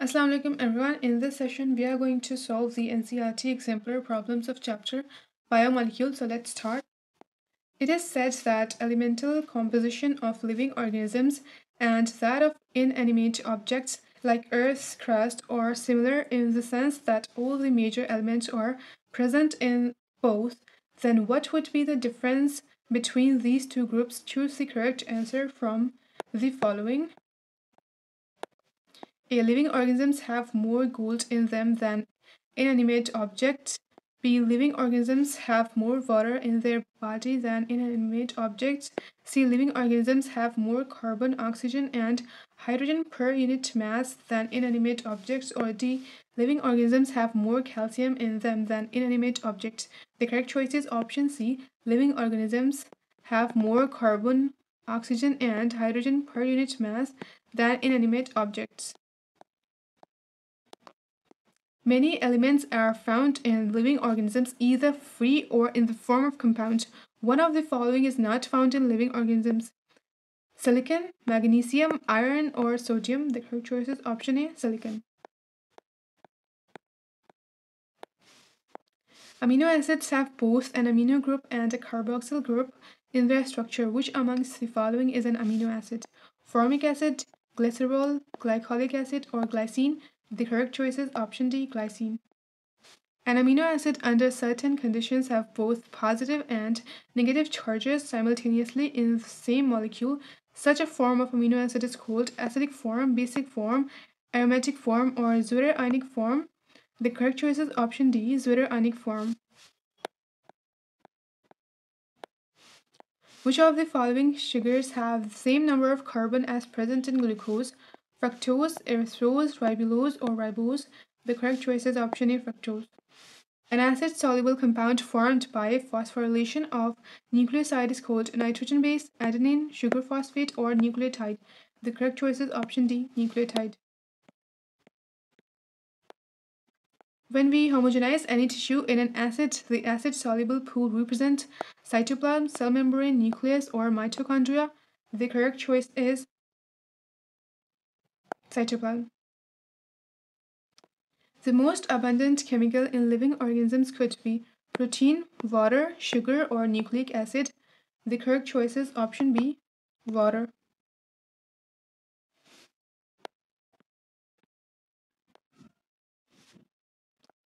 Assalamu alaikum everyone. In this session, we are going to solve the NCERT exemplar problems of chapter Biomolecule. So let's start. It is said that elemental composition of living organisms and that of inanimate objects like Earth's crust are similar in the sense that all the major elements are present in both. Then what would be the difference between these two groups? Choose the correct answer from the following. A. Living organisms have more gold in them than inanimate objects. B. Living organisms have more water in their body than inanimate objects. C. Living organisms have more carbon, oxygen, and hydrogen per unit mass than inanimate objects. Or D. Living organisms have more calcium in them than inanimate objects. The correct choice is option C. Living organisms have more carbon, oxygen, and hydrogen per unit mass than inanimate objects. Many elements are found in living organisms either free or in the form of compounds. One of the following is not found in living organisms. Silicon, magnesium, iron, or sodium. The correct choice is option A, silicon. Amino acids have both an amino group and a carboxyl group in their structure. Which amongst the following is an amino acid? Formic acid, glycerol, glycolic acid, or glycine? The correct choice is option D, glycine. An amino acid under certain conditions have both positive and negative charges simultaneously in the same molecule. Such a form of amino acid is called acidic form, basic form, aromatic form, or zwitterionic form. The correct choice is option D, zwitterionic form. Which of the following sugars have the same number of carbon as present in glucose? Fructose, erythrose, ribulose, or ribose. The correct choice is option A, fructose. An acid-soluble compound formed by phosphorylation of nucleoside is called nitrogen base, adenine, sugar phosphate, or nucleotide. The correct choice is option D, nucleotide. When we homogenize any tissue in an acid, the acid-soluble pool represents cytoplasm, cell membrane, nucleus, or mitochondria. The correct choice is cytoplasm. The most abundant chemical in living organisms could be protein, water, sugar, or nucleic acid. The correct choice is option B, water.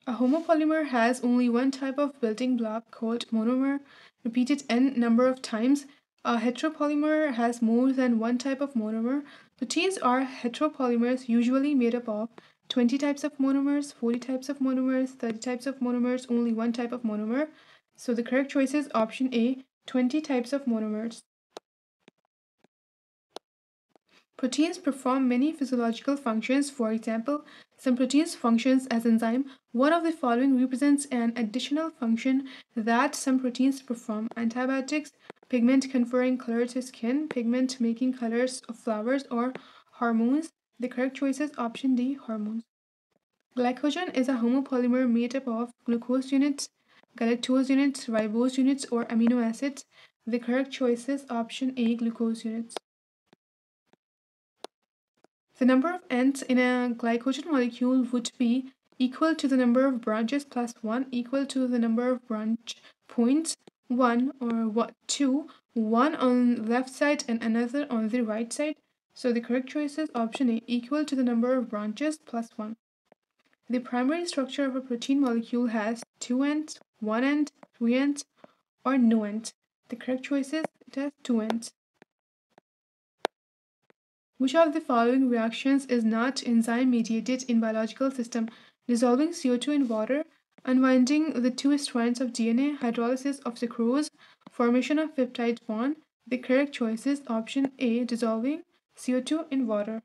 A homopolymer has only one type of building block called monomer, repeated n number of times. A heteropolymer has more than one type of monomer, Proteins are heteropolymers usually made up of 20 types of monomers, 40 types of monomers, 30 types of monomers, only one type of monomer. So the correct choice is option A, 20 types of monomers. Proteins perform many physiological functions. For example, some proteins functions as enzyme. One of the following represents an additional function that some proteins perform. Antibiotics, pigment conferring color to skin, pigment making colors of flowers, or hormones. The correct choice is option D, hormones. Glycogen is a homopolymer made up of glucose units, galactose units, ribose units, or amino acids. The correct choice is option A, glucose units. The number of ends in a glycogen molecule would be equal to the number of branches plus 1 equal to the number of branch points 1 or what 2 one on left side and another on the right side. So the correct choice is option A equal to the number of branches plus 1 the primary structure of a protein molecule has two ends one end three ends or no ends the correct choice is it has two ends which of the following reactions is not enzyme mediated in biological system? Dissolving CO2 in water, unwinding the two strands of DNA, hydrolysis of sucrose, formation of peptide bond. The correct choice is option A, dissolving CO2 in water.